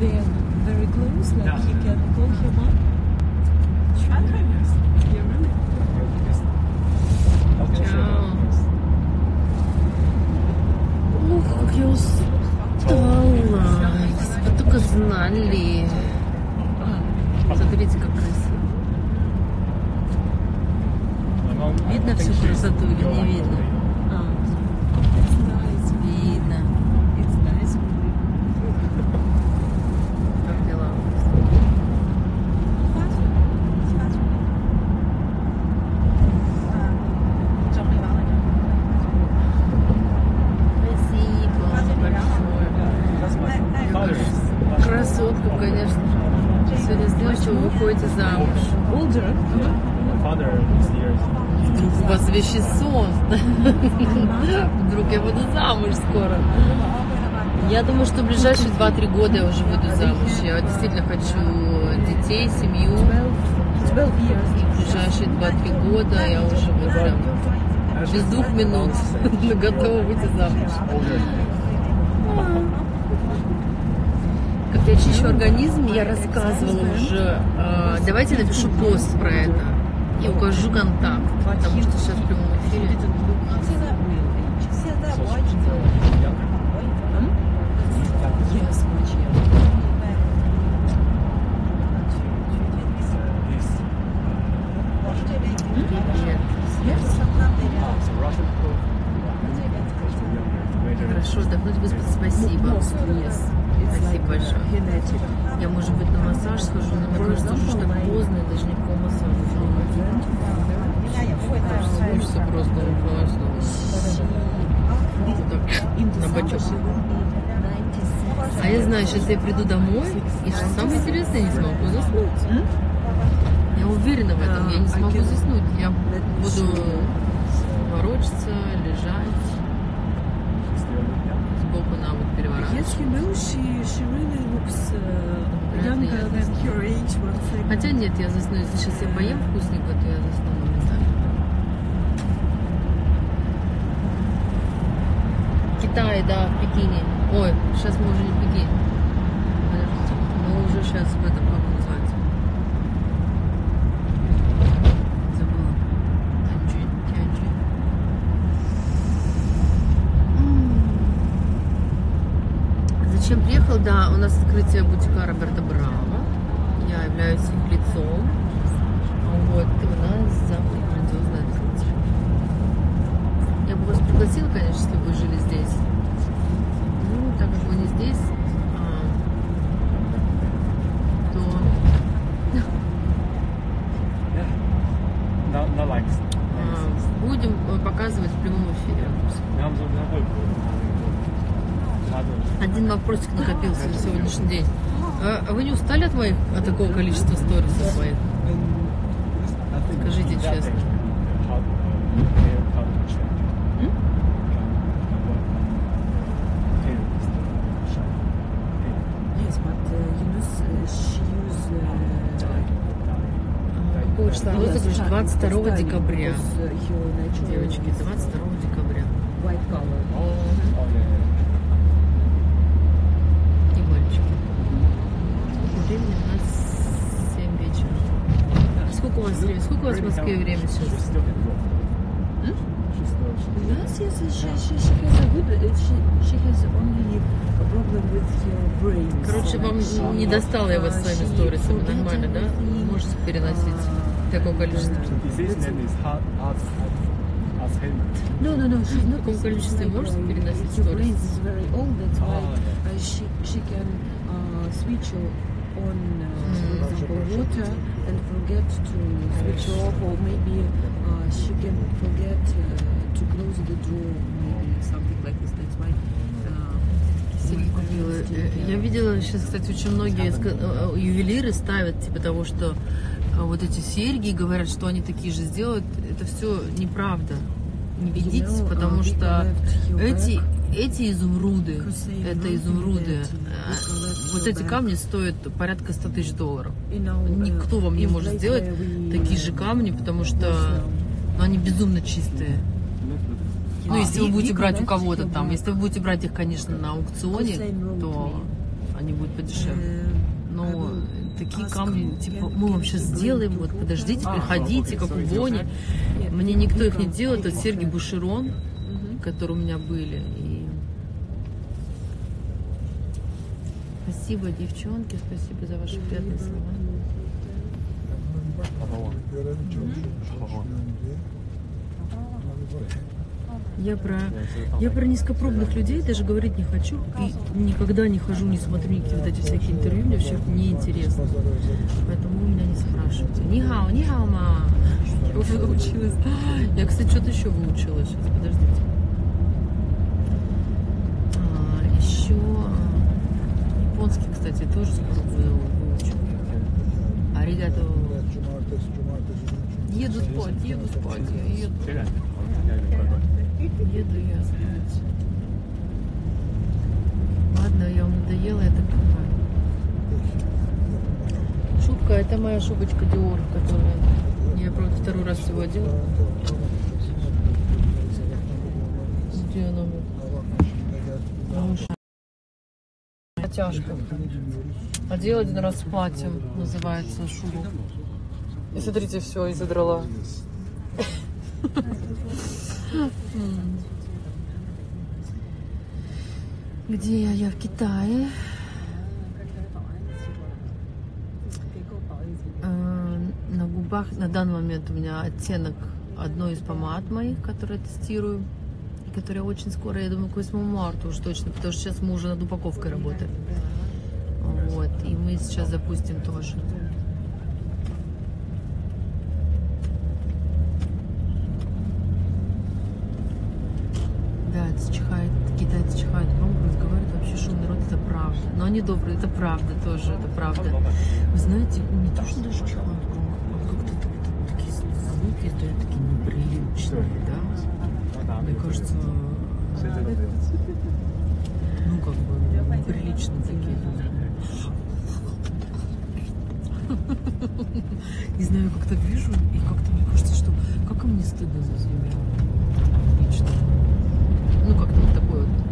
they're very close, like Yeah. he can call him up. You really? Чао. Ух, как я устала. Бы только знали. Смотрите, как красиво. Видно всю красоту или не видно? Ah, it's nice. Видно. It's nice. Как дела? Спасибо большое. Красотка, конечно. Сегодня сделать, что вы выходите замуж. Older? Father is years. Вдруг у вас вещий сон. Вдруг я буду замуж скоро. Я думаю, что в ближайшие 2-3 года я уже выйду замуж. Я действительно хочу детей, семью. 12, 12 years. И в ближайшие 2-3 года я уже вот прям без двух минут готова выйти замуж. Как я чищу организм, я рассказывала уже. Э, Давайте напишу пост про это и укажу контакт, потому что сейчас в прямом эфире. Yes, much younger. Привет. Хорошо, отдохнуть без спасибо. Yes. It's Спасибо большое. uh. Я, может быть, на массаж схожу, но мне кажется, уже что поздно, и даже никакого массажа уже. Кажется, хочется просто упасть. Вот так, на бочок. А я знаю, сейчас я приду домой, и что самое интересное, я не смогу заснуть. Я уверена в этом, я не смогу заснуть. Я буду ворочаться, лежать, Yes, you know, she she really looks uh, younger than her age. One thing. Хотя нет, я засну. Если сейчас я поем вкусненько, то я засну моментально. Китай, да, в Пекине. Ой, сейчас мы уже не в Пекине. Подождите, мы уже сейчас в этом, как он называется? Забыла. Тяньчжэнь, Тяньчжэнь. М. Зачем приехал? Да, у нас открытие бутика Роберта Браво. Я являюсь их лицом. Вот, и у нас завтра грандиозное открытие. Я бы вас пригласила, конечно, если бы вы жили здесь. Ну, так как вы не здесь, а, то Not, not like. а, будем э, показывать в прямом эфире. Нам забыл. Надо. Один вопросик накопился на сегодняшний день. А а вы не устали от моих, от такого количества сторисов своих? Скажите честно. Uh, she use. Uh, Какого числа розыгрыш? 22 декабря. Девочки, 22 декабря. white color. И мальчики. Времени у нас 7 вечера. А Сколько у вас времени? Сколько у вас в Москве время сейчас? Yes, yes, she, she, she has a good. uh, She, she has only a problem with her brain. Короче, вам не достало я вас uh, своими she сторисами. Нормально, да? Можете переносить такое количество. No, no, no. She's not. В каком количестве можете uh, переносить Her brain is very old. That's why Ah, uh, she she can uh, switch on, uh, Mm. for example, water and forget to switch off, or maybe uh, she can forget uh, to close the door, maybe something like this. That's why. Uh. Э, Я видела сейчас, кстати, очень многие э, э, ювелиры ставят, типа того, что э, вот эти серьги говорят, что они такие же сделают. Это все неправда. Не ведитесь, know, потому uh, we что эти, эти изумруды, это изумруды, э, вот эти камни стоят порядка 100 тысяч долларов. Никто вам не может сделать такие же камни, потому что ну, они безумно чистые. Ну, А, если вы будете брать у кого-то там, если вы будете брать их, конечно, на аукционе, то они будут подешевле. I Но will такие камни, типа, мы вам сейчас сделаем, вот подождите, приходите, как у Бони. Мне никто их не вот one. серьги Бушерон, которые у меня были. И... Спасибо, девчонки, спасибо за ваши приятные слова. Я про, я про низкопробных людей даже говорить не хочу. И никогда не хожу, не смотрю никакие вот эти всякие интервью, мне вообще не интересно. Pazar özel. Поэтому вы меня не спрашивайте. Нихао, нихао, ма выучилась. Я, кстати, что-то еще выучила сейчас, подождите. А, еще а, японский, кстати, тоже скоро выучу. ребята, Еду спать, еду спать, я еду. Еду я спать. Ладно, я вам надоела, я так понимаю. Шубка, это моя шубочка Диор, которая я, правда, второй раз всего одела. Где она? Натяжка. Одела один раз платьем, называется шубу. И смотрите, все, и задрала. Где я? Я в Китае. Губах на данный момент у меня оттенок одной из помад моих, которые тестирую, и которая очень скоро, я думаю, к 8 марта уж точно, потому что сейчас мы уже над упаковкой работаем. Вот, и мы сейчас запустим тоже. Да, это чихает, китайцы чихают громко, разговаривают, вообще шумный рот, это правда. Но они добрые, это правда тоже, это правда. Вы знаете, не то, что даже чихают как-то такие звуки стоят такие неприличные, да? Мне кажется, э, ну как бы прилично такие звуки. Не знаю, как-то вижу, и как-то мне кажется, что как им не стыдно за Землю? лично. Ну как-то вот такой. вот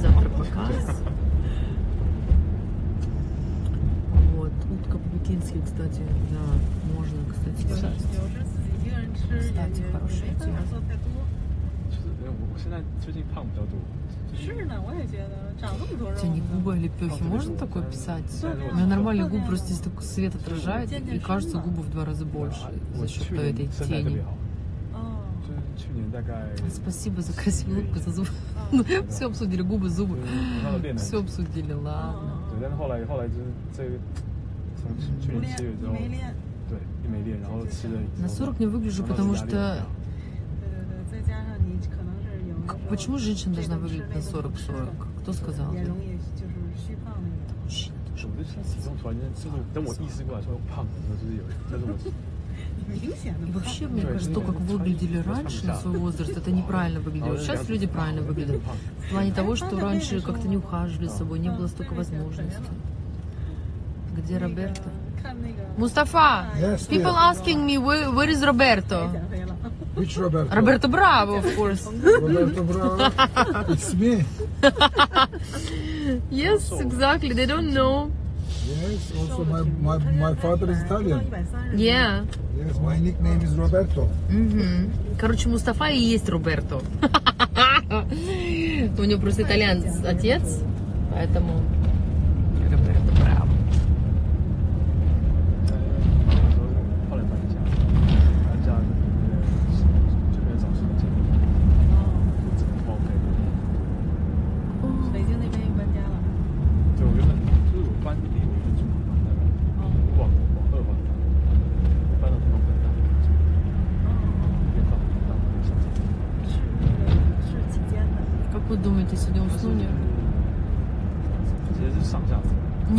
завтра показ. Вот, утка по-пекински, кстати, да, можно, кстати, взять. 有时自己一个人吃也 Кстати, 也 хорошая 没办 идея. 法做太多。就是因为我我现在最近胖比较多，是呢，我也觉得长这么多肉У тебя не呢。 губы или пехи, можно такое писать? У меня нормальные губы, просто здесь такой свет отражает, и кажется губы в два раза больше 我 за счет 去 той 年 этой 身材特 тени. Спасибо за красивую улыбку, за зубы. Ну, Все обсудили, губы, 就 зубы. 是我那个练了很 Все 久， обсудили, ладно. 对，但是后来后来就是这个从去去不练年七月之后，你没练，对，一没练，然后吃了 На 40 не выгляжу, потому что 对对对，再加上你可能是有的时候 Почему женщина должна 这个吃 выглядеть 那 на 个 40-40? 吃的 Кто сказал? 也容易就是虚胖那种。我就体重突然间，就是等我意识过来说胖的时候，就是有，但是我 明显的 И 胖。 Вообще, мне кажется, то, как выглядели раньше на свой возраст, это неправильно а выглядело. Сейчас люди правильно выглядят. В плане того, что раньше как-то не ухаживали за собой, не было столько возможностей. Где Роберто? Мустафа, people asking me where, where is Roberto? Which Roberto? Roberto Bravo, of course. Roberto Bravo, it's me. yes, exactly. They don't know. Yes, also my, my, my father is Italian. Yeah. Yes, my nickname is Roberto. Мгм. Короче, Мустафа и есть Роберто. У него просто итальянец отец, поэтому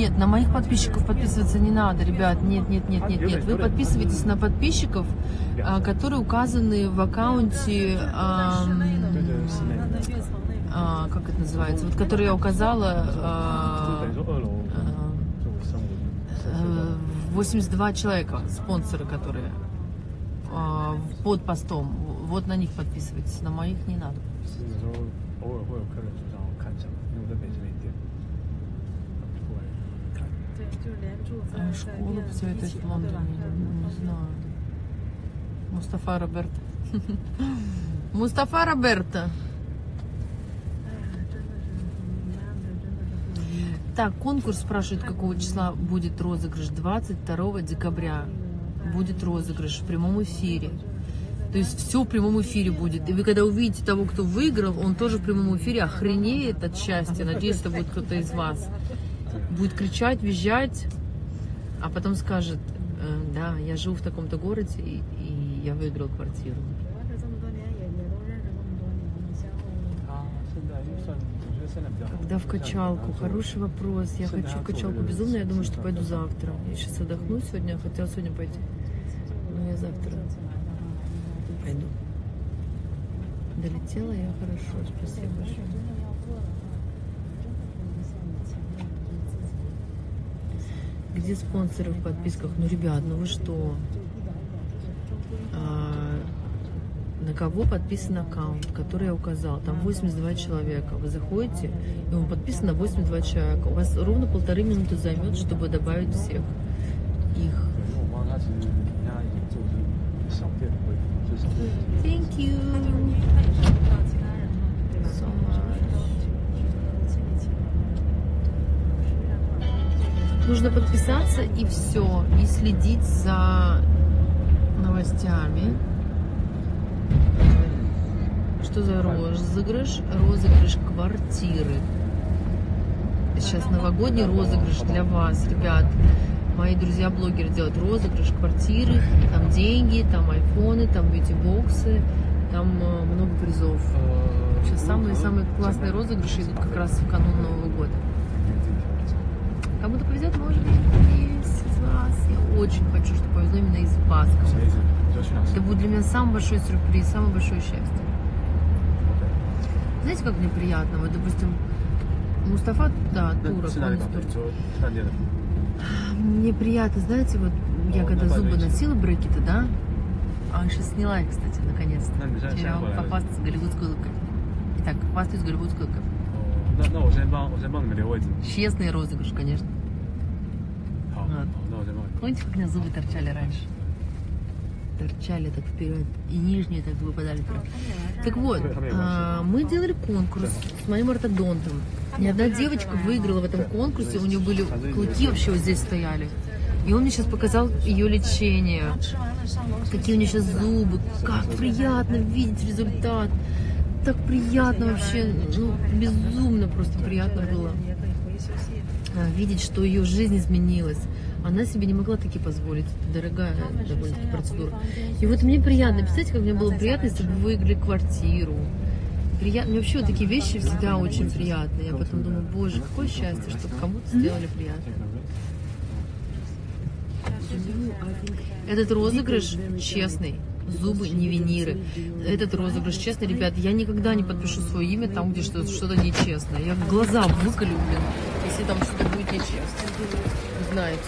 Нет, на моих подписчиков подписываться не надо, ребят. Нет, нет, нет, нет, нет. Вы подписываетесь на подписчиков, а, которые указаны в аккаунте... А, а, как это называется? Вот который я указала... А, а 82 человека, спонсоры, которые а, под постом. Вот на них подписывайтесь, на моих не надо. Школу школа все это из Лондона, не, не знаю. Мустафа Роберт. Мустафа Роберта. Так, конкурс спрашивает, какого числа будет розыгрыш. 22 декабря будет розыгрыш в прямом эфире. То есть все в прямом эфире будет. И вы когда увидите того, кто выиграл, он тоже в прямом эфире охренеет от счастья. Надеюсь, это будет кто-то из вас будет кричать, визжать, а потом скажет, «Э, да, я живу в таком-то городе, и, и я выиграл квартиру. Когда в качалку? Хороший вопрос. Я хочу в качалку безумно. Я думаю, что пойду завтра. Я сейчас отдохну сегодня. А хотела сегодня пойти. Но я завтра пойду. Долетела я хорошо. Спасибо большое. где спонсоры в подписках? Ну, ребят, ну вы что? А, на кого подписан аккаунт, который я указал? Там 82 человека. Вы заходите, и он подписан на 82 человека. У вас ровно полторы минуты займет, чтобы добавить всех их. Thank you. Нужно подписаться и все. И следить за новостями. Что за розыгрыш? Розыгрыш квартиры. Сейчас новогодний розыгрыш для вас, ребят. Мои друзья-блогеры делают розыгрыш квартиры. Там деньги, там айфоны, там бьюти-боксы. Там э, много призов. э, Сейчас самые-самые классные розыгрыши идут как раз в канун Нового года Кому-то повезет, может быть, есть из вас. Я очень хочу, чтобы повезло именно из вас. 什么意思？你说去哪吃 Это？будет для меня самый большой сюрприз, самое большое счастье. Знаете, как мне приятно? Вот, допустим, Мустафа, да, 那 турок, 是哪 он 里 из 搞的？ Турции. 你说饭店的？ Мне приятно, знаете, вот я О, когда на зубы память. носила брекеты, да? А сейчас сняла их, кстати, наконец-то. На,你现在- Теперь я 现在回来 могу 了。 похвастаться голливудской улыбкой. Итак, хвастаюсь голливудской улыбкой. 哦，那那我先帮我先帮你们留位置。 Честный розыгрыш, конечно. Помните, как у меня зубы торчали раньше? Торчали так вперед, и нижние так выпадали вперед. Так вот, а, мы делали конкурс с моим ортодонтом. И одна девочка выиграла в этом конкурсе, у нее были клыки вообще вот здесь стояли. И он мне сейчас показал ее лечение, какие у нее сейчас зубы, как приятно видеть результат. Так приятно вообще, ну, безумно просто приятно было а, видеть, что ее жизнь изменилась. Она себе не могла такие позволить. Это дорогая довольно-таки процедура. И вот мне приятно. Представляете, как мне было приятно, если бы вы выиграли квартиру. Приятно. Мне вообще вот такие вещи всегда очень приятные. Я потом думаю, боже, какое счастье, что кому-то сделали приятно. Этот розыгрыш честный. Зубы не виниры. Этот розыгрыш честный, ребят. Я никогда не подпишу свое имя там, где что- что-то нечестное. Я глаза выколю, блин, если там что-то будет нечестно. Знаете.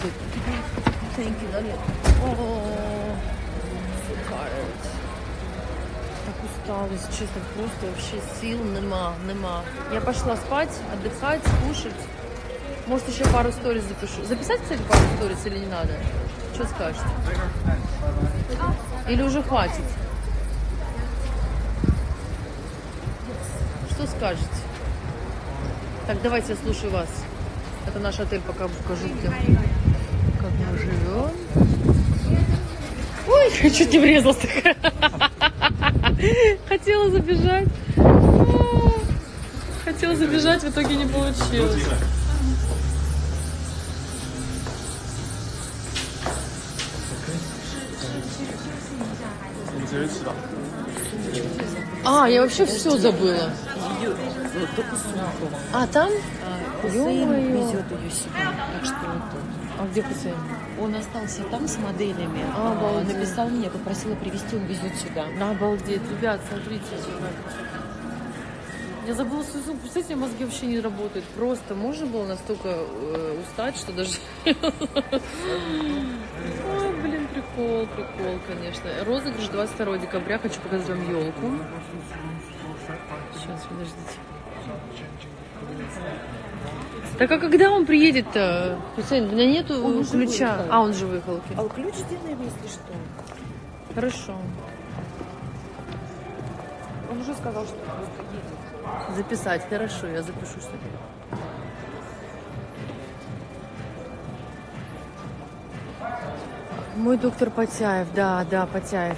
Thank you, Daniel. О, so. Так устала, если честно, просто вообще сил нема, нема. Я пошла спать, отдыхать, кушать. Может, еще пару сториз запишу. Записать, кстати, пару сториз или не надо? Что скажете? Или уже хватит? Что скажете? Так, давайте я слушаю вас. Это наш отель, пока покажу, где как мы живем. Ой, чуть не врезался. Хотела забежать. Хотела забежать, в итоге не получилось. А, я вообще все забыла. А там Хусейн везет ее сюда. Так что это. А где Хусейн? Он остался там с моделями. А, А, обалдеть. написал мне, попросила привезти, он везет сюда. На обалдеть, ребят, смотрите. Я забыла свою сумку. Представляете, мозги вообще не работают. Просто можно было настолько э, устать, что даже... Ой, блин, прикол, прикол, конечно. Розыгрыш 22 декабря. Хочу показать вам елку. Сейчас, подождите. Так а когда он приедет-то? Хусейн, у меня нету Он ключа. А, он же выехал. окей. А ключ сделай, если что. Хорошо. Он уже сказал, что просто едет. Записать, хорошо, я запишу что Мой доктор Потяев, да, да, Потяев.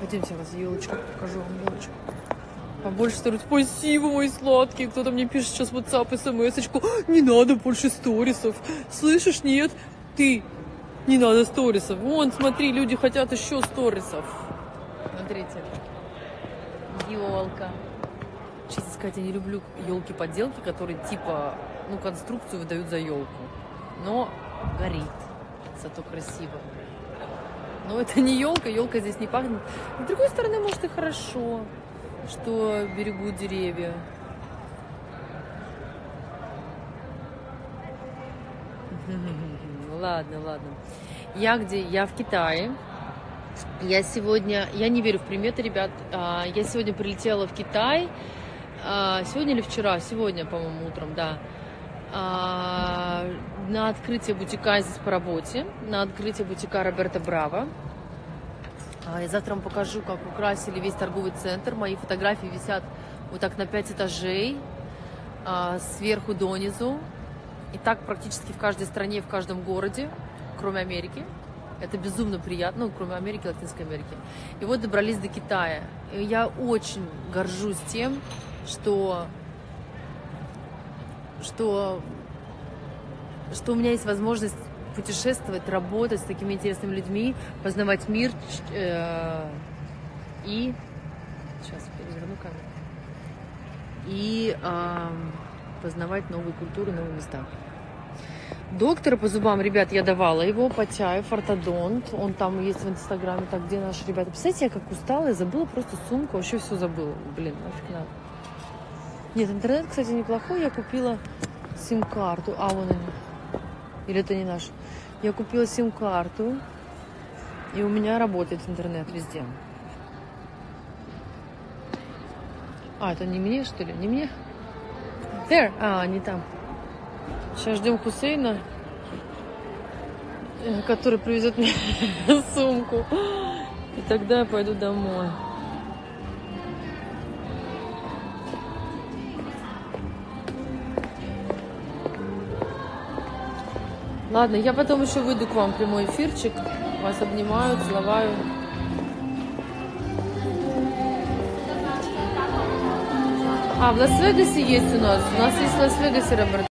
Пойдемте, я вас елочку покажу вам елочку. Побольше сторис. Спасибо, мой сладкий. Кто-то мне пишет сейчас в WhatsApp, смс-очку. Не надо больше сторисов. Слышишь, нет? Ты. Не надо сторисов. Вон, смотри, люди хотят еще сторисов. Смотрите. Елка. Честно сказать, я не люблю елки-поделки, которые типа, ну, конструкцию выдают за елку. Но горит. Зато красиво. Но это не елка, елка здесь не пахнет. С другой стороны, может и хорошо, что берегут деревья. Ладно, ладно. Я где? Я в Китае. Я сегодня, я не верю в приметы, ребят. А, Я сегодня прилетела в Китай. А, Сегодня или вчера? Сегодня, по-моему, утром, да. А, На открытие бутика здесь по работе. На открытие бутика Роберта Браво. А, И завтра вам покажу, как украсили весь торговый центр. Мои фотографии висят вот так на пять этажей, а, сверху донизу. И так практически в каждой стране, в каждом городе, кроме Америки. Это безумно приятно, ну, кроме Америки, Латинской Америки. И вот добрались до Китая. И я очень горжусь тем, что, что, что у меня есть возможность путешествовать, работать с такими интересными людьми, познавать мир э, и сейчас переверну камеру и ам, познавать новые культуры, новые места. Доктора по зубам, ребят, я давала его, Потяев, ортодонт. Он там есть в Инстаграме. Так, где наши ребята? Представляете, я как устала, я забыла просто сумку, вообще все забыла. Блин, нафиг надо. Нет, интернет, кстати, неплохой. Я купила сим-карту. А, вон они. Или это не наш? Я купила сим-карту, и у меня работает интернет везде. А, это не мне, что ли? Не мне? There. А, не там. Сейчас ждем Хусейна, э, который привезет мне сумку. И тогда я пойду домой. Ладно, я потом еще выйду к вам прямой эфирчик. Вас обнимаю, целоваю. А, в Лас-Вегасе есть у нас. У нас есть в Лас-Вегасе, Роберт.